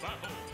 battle.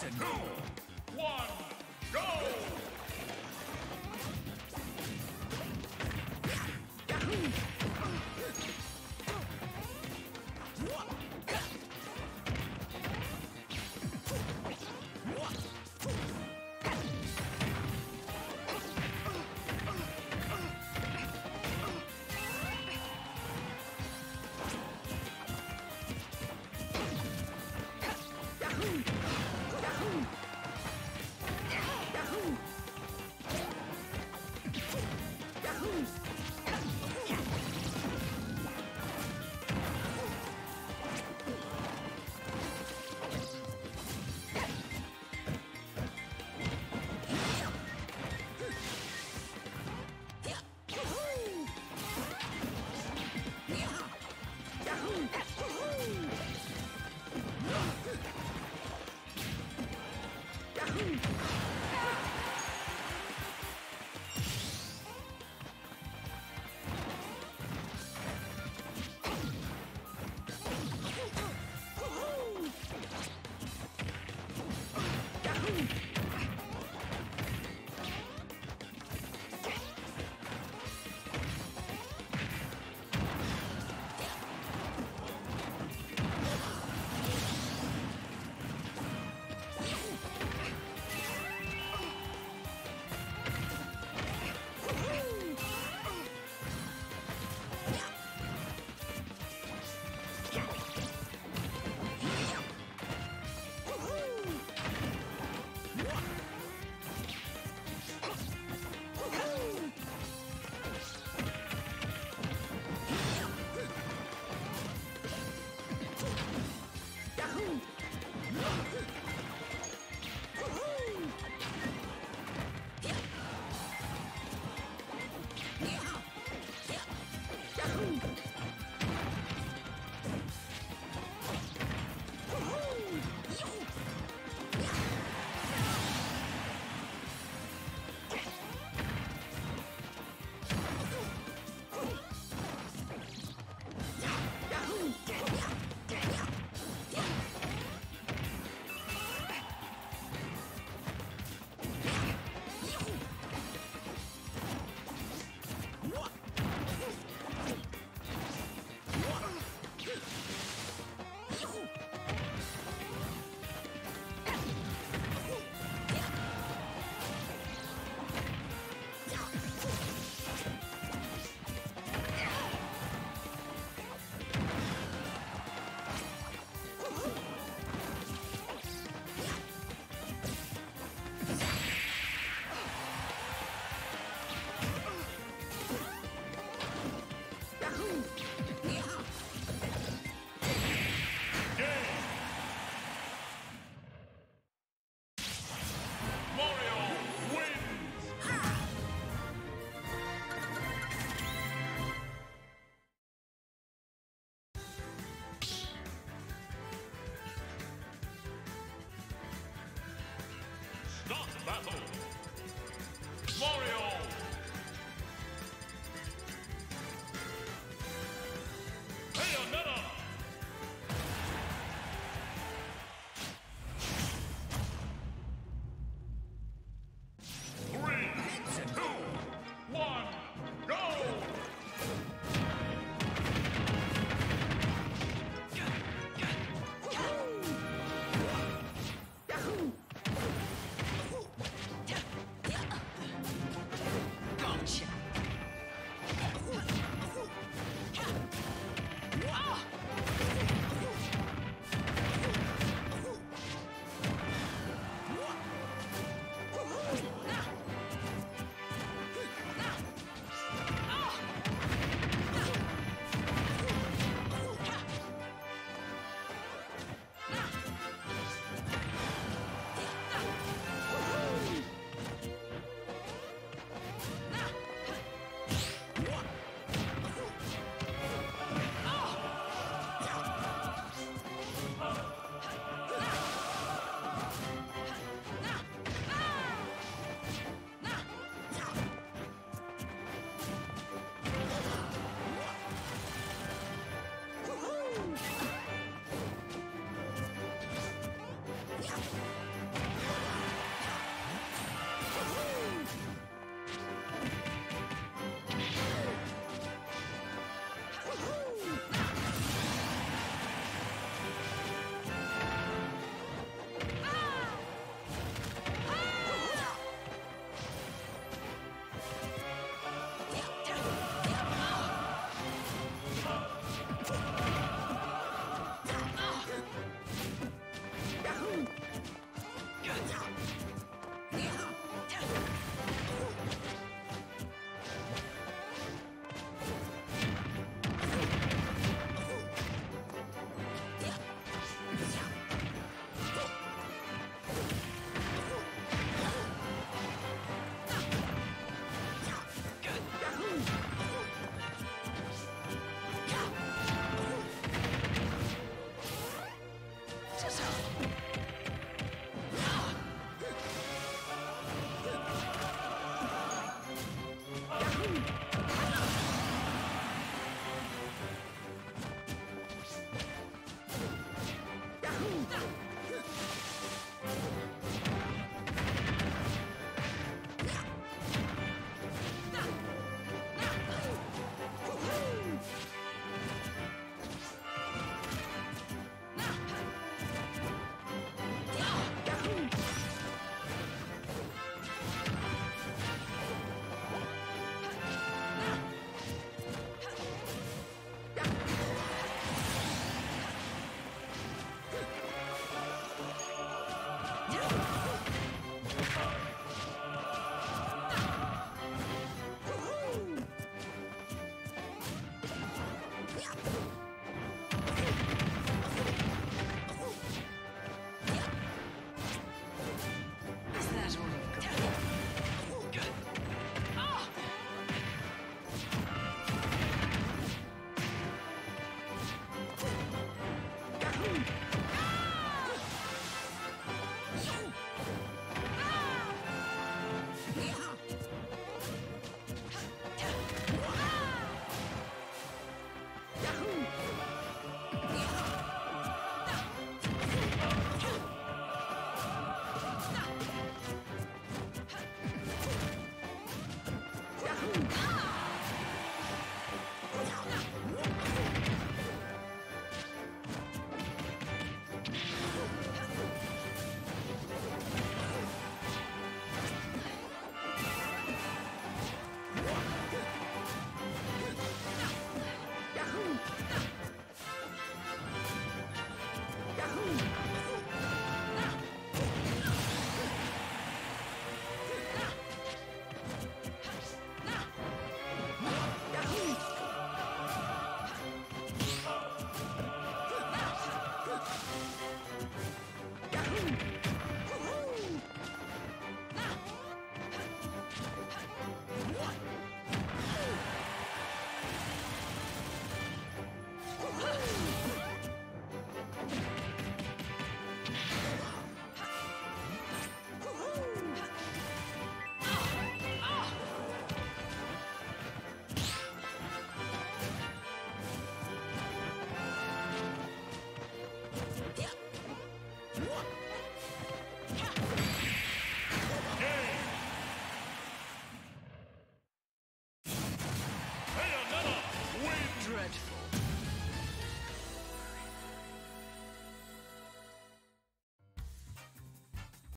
Two, one, go!